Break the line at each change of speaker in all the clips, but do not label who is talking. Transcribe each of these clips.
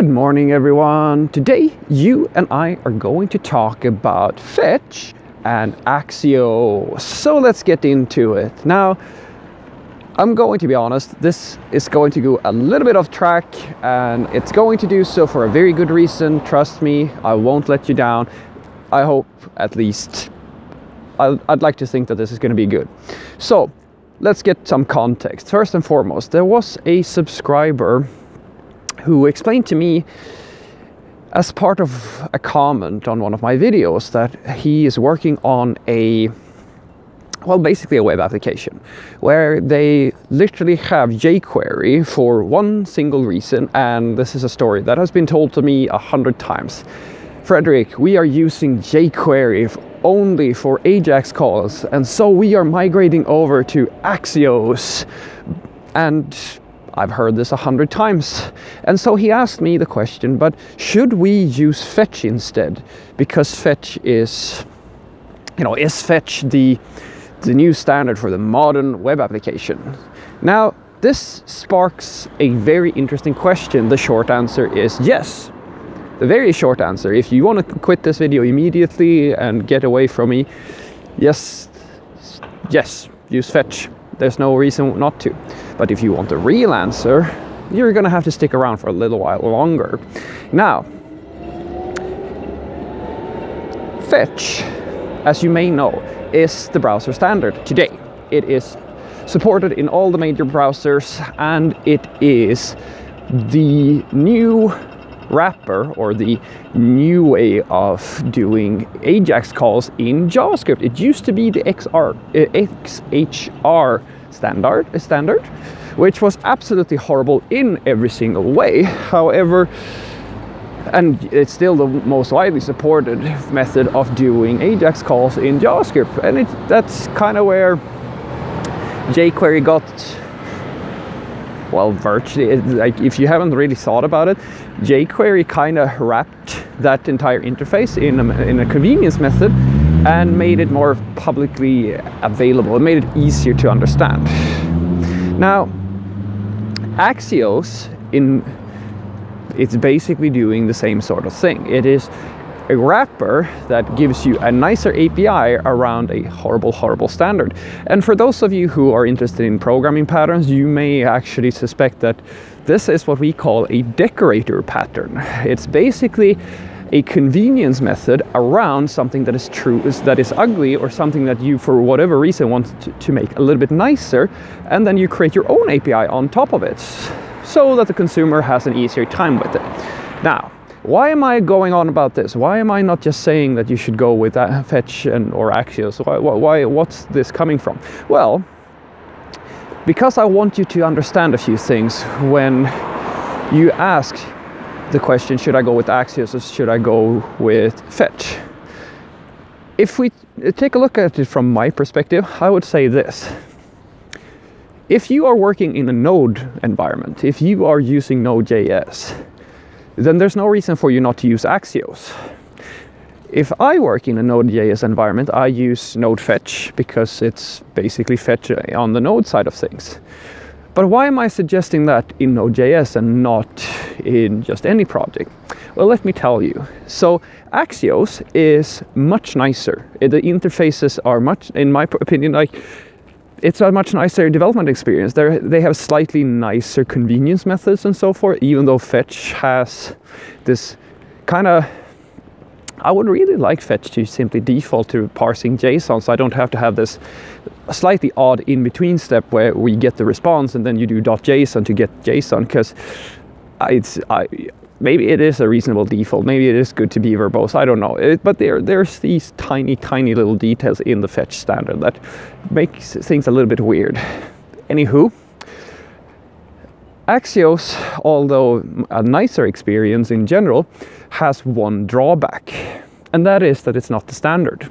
Good morning, everyone. Today, you and I are going to talk about Fetch and Axios. So let's get into it. Now, I'm going to be honest, this is going to go a little bit off track and it's going to do so for a very good reason. Trust me, I won't let you down. I hope at least. I'd like to think that this is going to be good. So, let's get some context. First and foremost, there was a subscriber who explained to me as part of a comment on one of my videos that he is working on a well basically a web application where they literally have jQuery for one single reason and this is a story that has been told to me a hundred times. Fredrik we are using jQuery only for Ajax calls and so we are migrating over to Axios. And I've heard this a hundred times. And so he asked me the question, but should we use fetch instead? Because fetch is, you know, is fetch the, the new standard for the modern web application? Now, this sparks a very interesting question. The short answer is yes. The very short answer, if you want to quit this video immediately and get away from me, yes, yes, use fetch. There's no reason not to. But if you want the real answer, you're gonna have to stick around for a little while longer. Now, Fetch, as you may know, is the browser standard today. It is supported in all the major browsers and it is the new wrapper or the new way of doing Ajax calls in JavaScript. It used to be the XR, uh, XHR standard, standard, which was absolutely horrible in every single way. However, and it's still the most widely supported method of doing Ajax calls in JavaScript, and it, that's kind of where jQuery got well, virtually, like if you haven't really thought about it, jQuery kind of wrapped that entire interface in a, in a convenience method and made it more publicly available. It made it easier to understand. Now, Axios in it's basically doing the same sort of thing. It is a wrapper that gives you a nicer API around a horrible, horrible standard. And for those of you who are interested in programming patterns, you may actually suspect that this is what we call a decorator pattern. It's basically a convenience method around something that is true is that is ugly or something that you for whatever reason want to, to make a little bit nicer and then you create your own api on top of it so that the consumer has an easier time with it now why am I going on about this? Why am I not just saying that you should go with fetch and or Axios? Why, why, what's this coming from? Well, because I want you to understand a few things when you ask the question should I go with Axios or should I go with Fetch? If we take a look at it from my perspective, I would say this. If you are working in a Node environment, if you are using Node.js, then there's no reason for you not to use Axios. If I work in a Node.js environment, I use Node Fetch because it's basically fetch uh, on the Node side of things. But why am I suggesting that in Node.js and not in just any project? Well, let me tell you. So Axios is much nicer. Uh, the interfaces are much, in my opinion, like it's a much nicer development experience. They're, they have slightly nicer convenience methods and so forth, even though Fetch has this kind of I would really like Fetch to simply default to parsing JSON so I don't have to have this slightly odd in-between step where we get the response and then you do .json to get JSON because it's I, maybe it is a reasonable default. Maybe it is good to be verbose. I don't know. It, but there there's these tiny tiny little details in the fetch standard that makes things a little bit weird. Anywho, Axios, although a nicer experience in general, has one drawback, and that is that it's not the standard.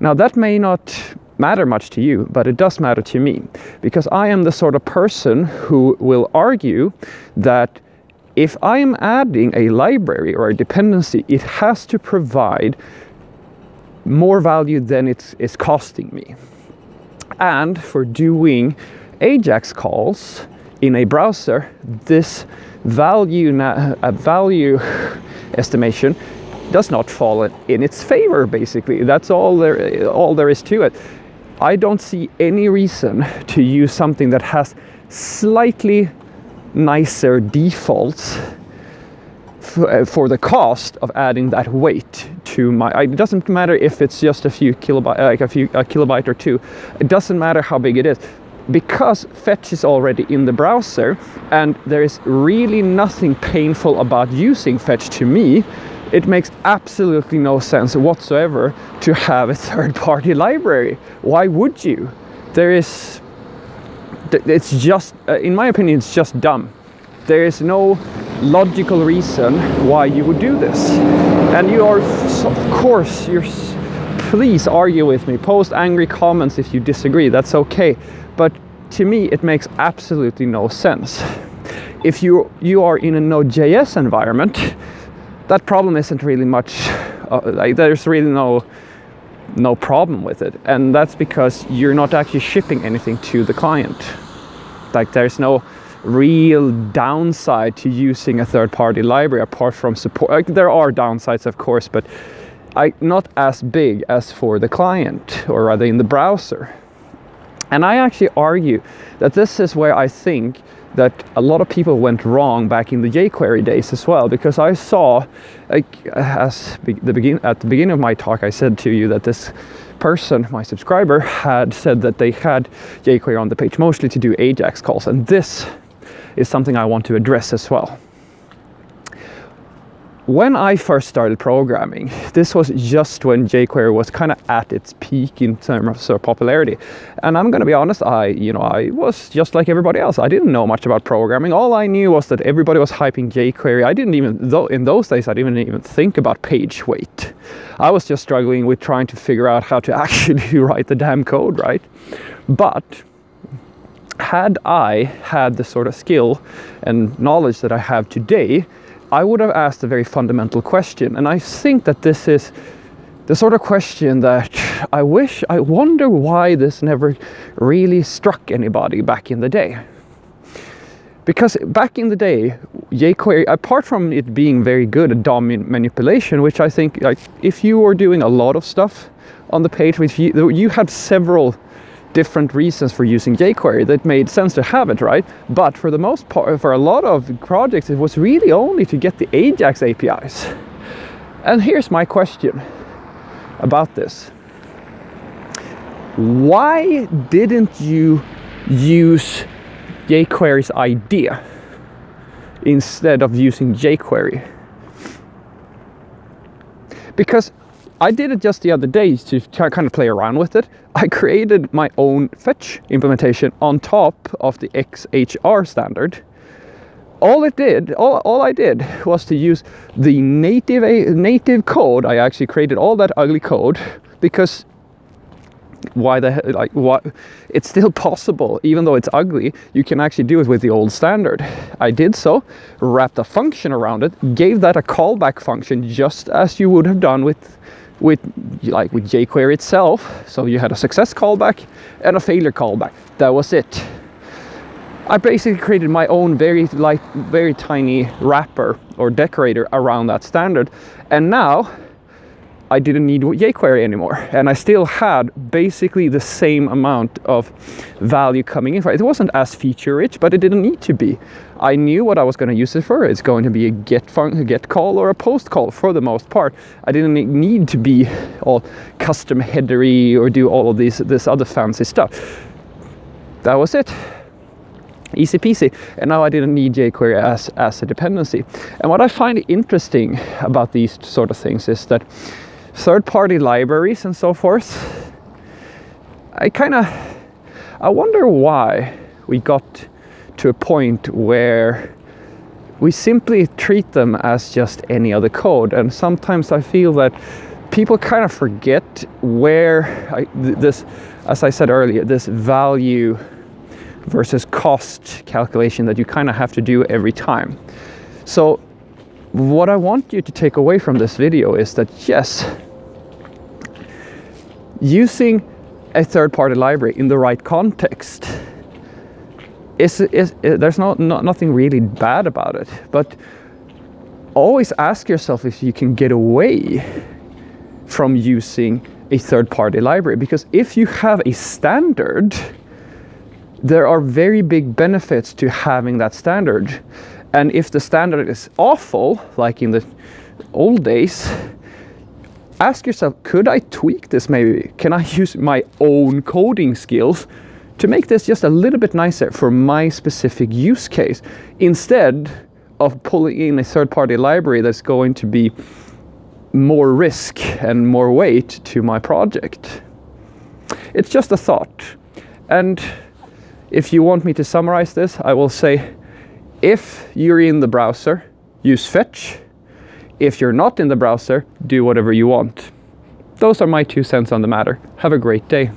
Now, that may not matter much to you, but it does matter to me because I am the sort of person who will argue that if I am adding a library or a dependency, it has to provide more value than it's, costing me. And for doing Ajax calls, in a browser, this value a value estimation does not fall in its favor. Basically, that's all there all there is to it. I don't see any reason to use something that has slightly nicer defaults uh, for the cost of adding that weight to my it doesn't matter if it's just a few kilobyte like a few a kilobyte or two it doesn't matter how big it is because fetch is already in the browser and there is really nothing painful about using fetch to me it makes absolutely no sense whatsoever to have a third party library. Why would you? There is, it's just, uh, in my opinion, it's just dumb. There is no logical reason why you would do this. And you are, of course, you're, please argue with me. Post angry comments if you disagree, that's okay. But to me, it makes absolutely no sense. If you, you are in a Node.js environment, that problem isn't really much uh, like there's really no no problem with it and that's because you're not actually shipping anything to the client like there's no real downside to using a third party library apart from support. Like, there are downsides of course but I, not as big as for the client or rather in the browser. And i actually argue that this is where i think that a lot of people went wrong back in the jQuery days as well because I saw like as the begin at the beginning of my talk I said to you that this person my subscriber had said that they had jQuery on the page mostly to do Ajax calls and this is something I want to address as well when I first started programming, this was just when jQuery was kind of at its peak in terms of popularity. And I'm going to be honest, I, you know, I was just like everybody else. I didn't know much about programming. All I knew was that everybody was hyping jQuery. I didn't even, though in those days, I didn't even think about page weight. I was just struggling with trying to figure out how to actually write the damn code, right? But had I had the sort of skill and knowledge that I have today, I would have asked a very fundamental question. And I think that this is the sort of question that I wish, I wonder why this never really struck anybody back in the day. Because back in the day, jQuery, apart from it being very good at DOM manipulation, which I think, like, if you were doing a lot of stuff on the page, which you, you had several different reasons for using jQuery that made sense to have it, right? But for the most part, for a lot of projects, it was really only to get the Ajax APIs. And here's my question about this. Why didn't you use jQuery's idea instead of using jQuery? Because I did it just the other day to kind of play around with it. I created my own fetch implementation on top of the XHR standard. All it did, all, all I did was to use the native native code. I actually created all that ugly code because why the like what it's still possible even though it's ugly you can actually do it with the old standard i did so wrapped a function around it gave that a callback function just as you would have done with with like with jQuery itself. So you had a success callback and a failure callback. That was it. I basically created my own very light, very tiny wrapper or decorator around that standard. And now I didn't need jQuery anymore. And I still had basically the same amount of value coming in. It wasn't as feature rich, but it didn't need to be. I knew what I was going to use it for. It's going to be a get get call or a post call for the most part. I didn't need to be all custom headery or do all of these this other fancy stuff. That was it easy peasy. And now I didn't need jQuery as, as a dependency. And what I find interesting about these sort of things is that third party libraries and so forth. I kind of I wonder why we got to a point where we simply treat them as just any other code and sometimes I feel that people kind of forget where I, this as I said earlier this value versus cost calculation that you kind of have to do every time. So what I want you to take away from this video is that yes, using a third party library in the right context is, it's, it, there's not, not nothing really bad about it, but always ask yourself if you can get away from using a third-party library because if you have a standard there are very big benefits to having that standard. And if the standard is awful like in the old days ask yourself could i tweak this maybe can i use my own coding skills to make this just a little bit nicer for my specific use case instead of pulling in a third party library that's going to be more risk and more weight to my project. It's just a thought. And if you want me to summarize this, I will say if you're in the browser, use fetch. If you're not in the browser, do whatever you want. Those are my two cents on the matter. Have a great day.